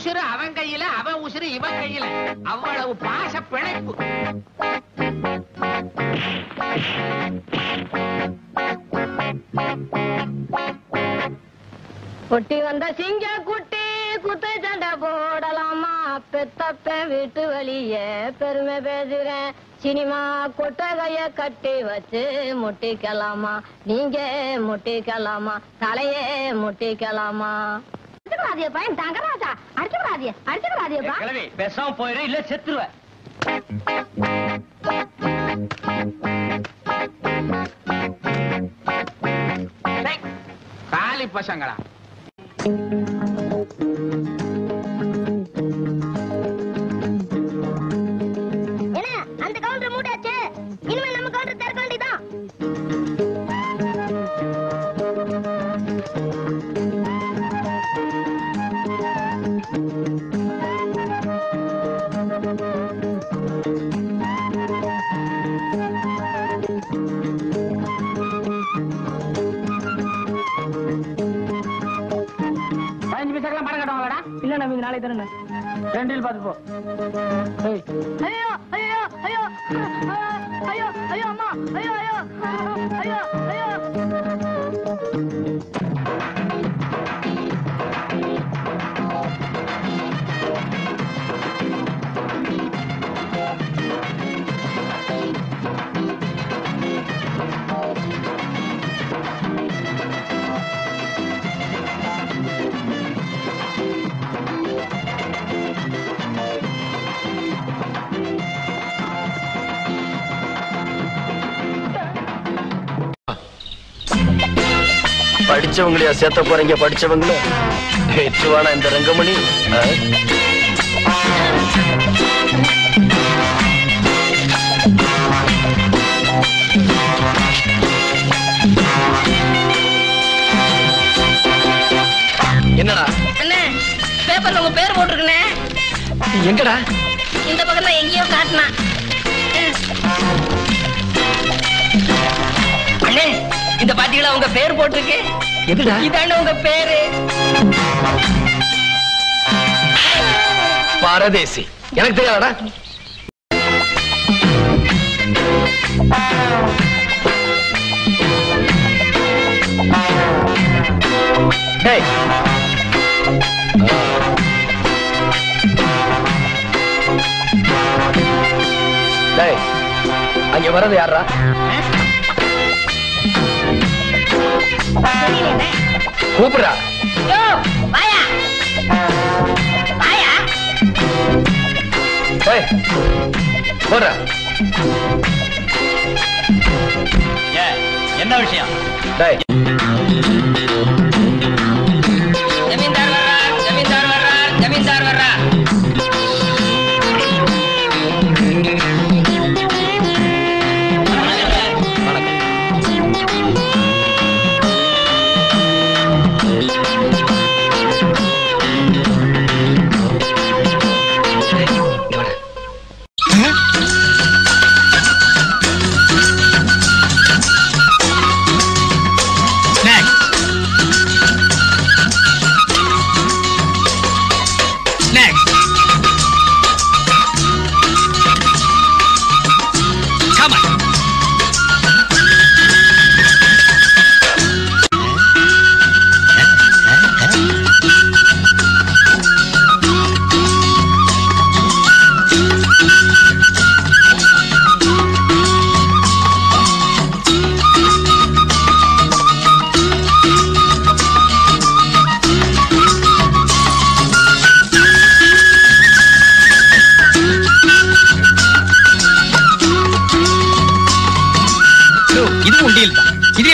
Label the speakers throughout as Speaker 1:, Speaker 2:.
Speaker 1: உசுறு அவன் கையில அவன் உசுறு இவன் கையில. அவ்வளவு பாச பிழைப்பு.
Speaker 2: குட்டி வந்த சிங்க குட்டி குத்து சண்டை போடலாமா? பெத்தப்ப வீட்டு வழிய பெருமை பேசுறேன். சினிமா கொட்டகைய கட்டி வச்சு முட்டிக்கலாமா? நீங்க முட்டிக்கலாமா? தலையே முட்டிக்கலாமா? அடிச்சுக்கூடாதிய பையன் தங்கராஜா. அடிச்சுக்கூடாதிய அடிச்சுக்கூடாதியப்பா
Speaker 3: கிளவி பேசாம போயிரு இல்ல செத்துருவ.
Speaker 1: காலி பசங்களா?
Speaker 3: ரெண்டில் பார்த்து போ
Speaker 4: படிச்சவங்களையா சேர்த்த போறீங்க படிச்சவங்கள ஹெச்சுவானா இந்த ரங்கமணி? என்னடா?
Speaker 2: அண்ணே பேப்பர்ல உங்க பேர் போட்டிருக்கனே
Speaker 4: எங்கடா?
Speaker 2: இந்த பக்கத்துல எங்கேயோ காட்டினா.
Speaker 3: அண்ணே இந்த பாத்தீங்களா உங்க பேர் போட்டிருக்கு?
Speaker 4: எதுடா?
Speaker 3: இதாண்ட உங்க பேரு?
Speaker 4: பாரதேசி. எனக்கு தெரியாதடா. டேய். டேய். அங்க வர்றது யாரா கூப்பிடுறா. போடுறா.
Speaker 3: என்ன விஷயம்?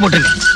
Speaker 3: போட்டுருங்க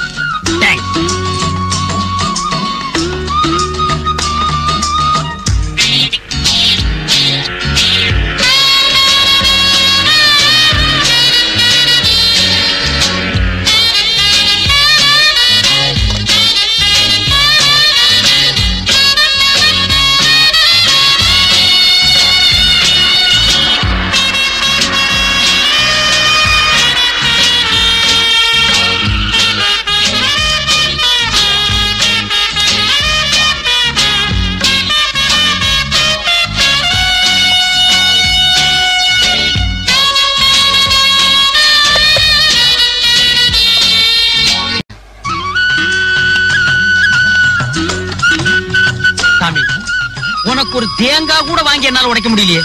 Speaker 1: தேங்காய் கூட வாங்கி என்னால உடைக்க முடியலையே.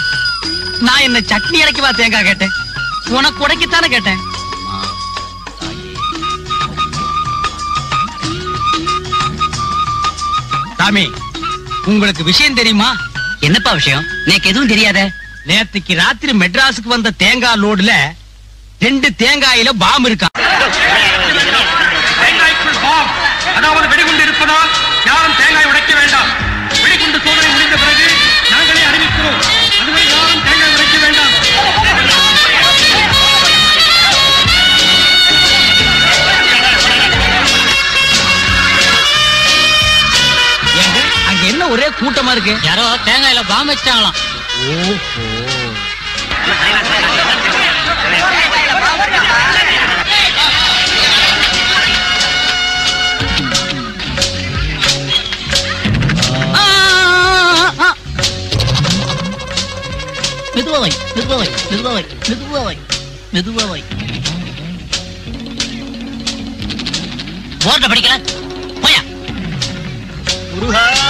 Speaker 1: நான் என்ன சட்னி இறக்கவா தேங்காய் கேட்டேன்? உனக்கு உடைக்கத்தானே கேட்டேன்? சாமி உங்களுக்கு விஷயம் தெரியுமா? என்னப்பா விஷயம்? நேக்கு எதுவும் தெரியாத? நேத்துக்கு ராத்திரி மெட்ராஸுக்கு வந்த தேங்காய் லோடுல ரெண்டு தேங்காயில பாம் இருக்கா.
Speaker 5: நாங்களே அறிவிக்கிறோம் அதுவரை யாரும் தேங்காய் உடைக்க வேண்டாம்.
Speaker 1: ஏங்க அங்க என்ன ஒரே கூட்டமா இருக்கு? யாரோ தேங்காயில பாம் வச்சிட்டாங்களாம் மெதுவாவை மெதுவாவை மெதுவாவை மெதுவாவை மெதுவாவை போர்ட படிக்கல. போயா.
Speaker 6: இருக்காருல்ல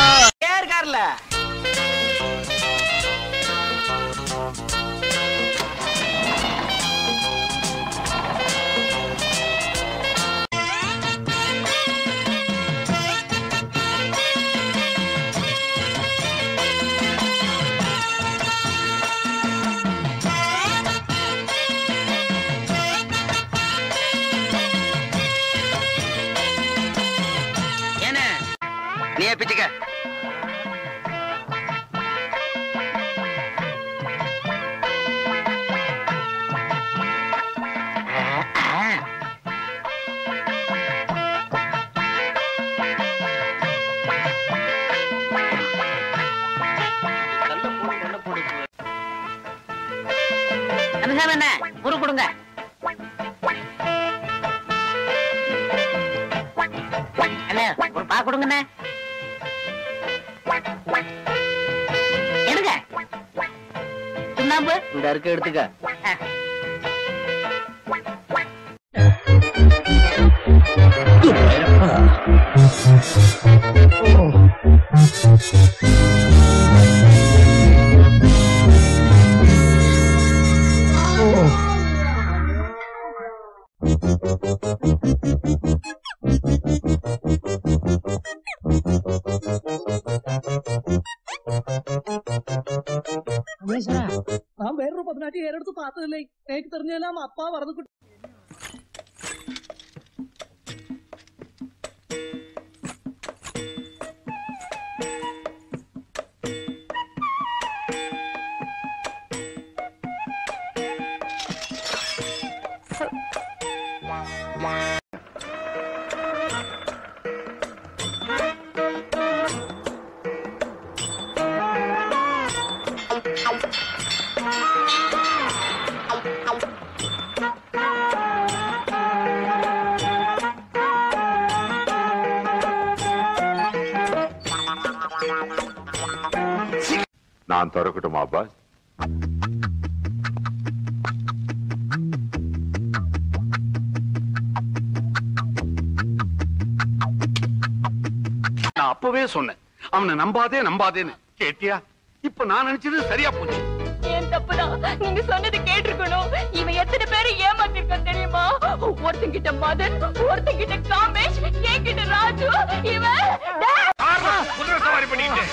Speaker 1: நீயே பிச்சுக்க.
Speaker 6: என்ன? முறு கொடுங்க. ஒரு பா கொடுங்கண்ணே. சுண்ணாம்பு
Speaker 1: இந்த அறுக்க எடுத்துக்க
Speaker 6: ஆ.
Speaker 7: മാത്രമല്ല തേക്ക് തെറിഞ്ഞെല്ലാം അപ്പാ പറഞ്ഞു Oh.
Speaker 8: நான் திறக்கட்டுமா அப்பாஸ்
Speaker 5: நான் அப்பவே சொன்னேன். அவனை நம்பாதே நம்பாதேன்னு. கேட்டியா? இப்ப நான் நினைச்சது சரியா போச்சு.
Speaker 9: ஏன் தப்புதான் நீங்க சொன்னது கேட்டிருக்கணும். இவன் எத்தனை பேரை ஏமாத்திருக்கான் தெரியுமா? ஒருத்தங்கிட்ட மதன் ஒருத்தங்கிட்ட காமேஷ் என்கிட்ட ராஜு இவன்!
Speaker 5: குதிரை சவாரி பண்ணிட்டு.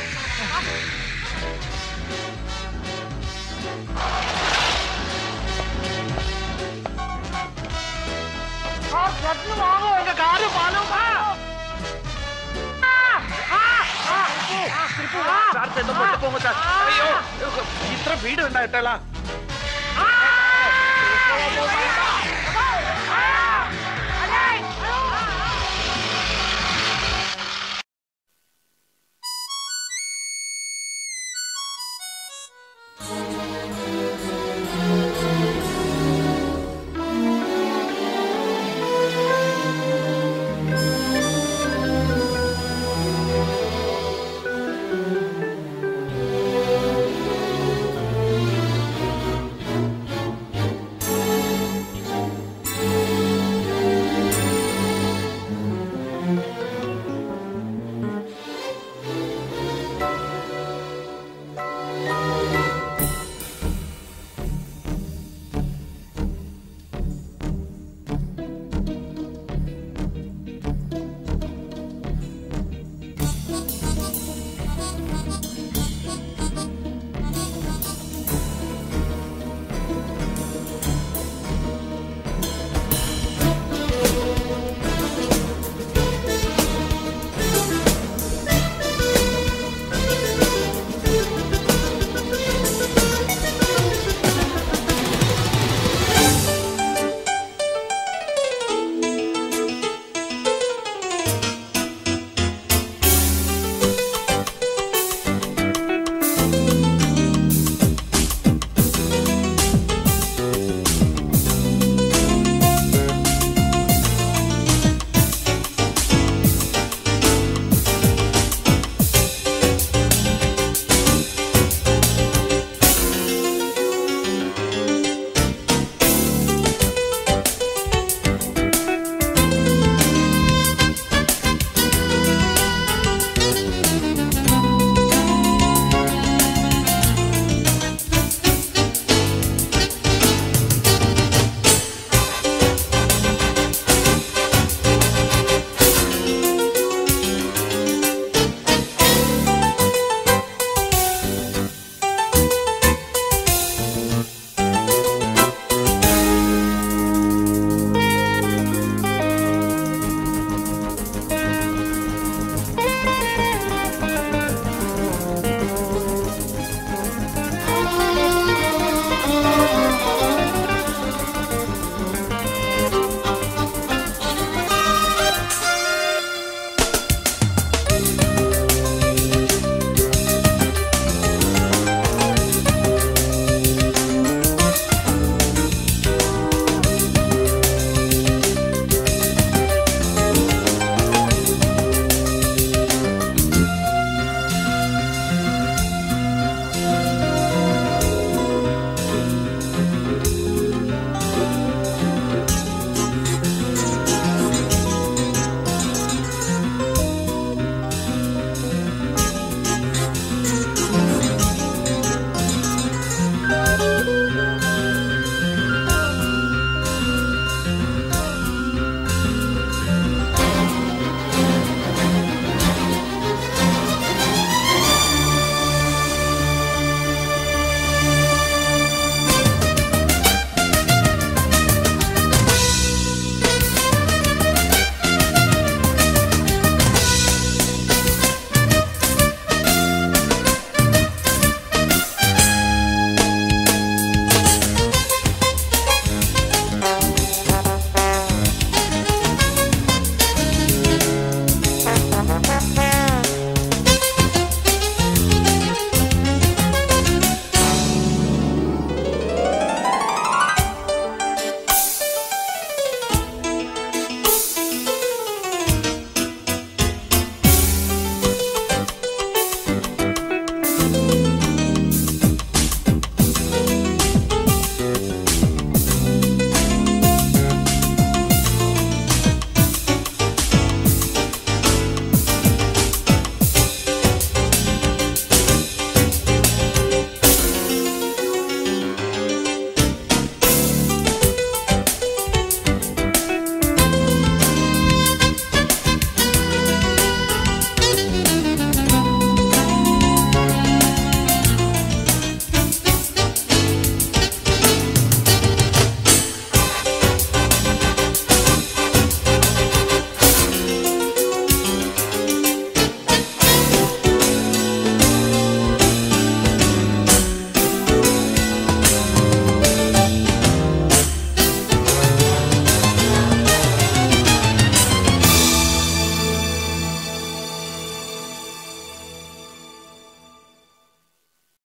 Speaker 5: അയ്യോ ഇത്ര വീട് ഉണ്ടായിട്ടല്ല